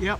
Yep.